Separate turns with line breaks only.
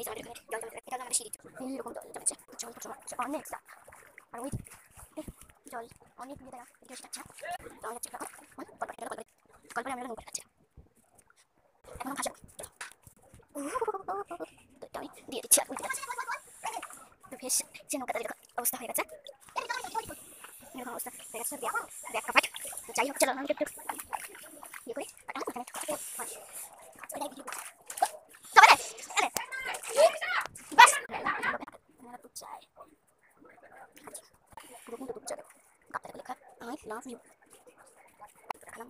يزعلك منك قاعد يزعلك انا ماشي ليك مين اللي كنت انت بتشوف تشوف تشوف انا نكسا انا ويت جاي انا كنت ده دي كده تشوف انا تشوف قلب كده قلب قلب انا ملون بتاعك انا ماشي داي دي تشوف ويت بس شنو كده كده اوسط هيك تشوف يلا اوسط بس بيعمل بيعمل كفاك جاي يلا انا كده love you. Kalau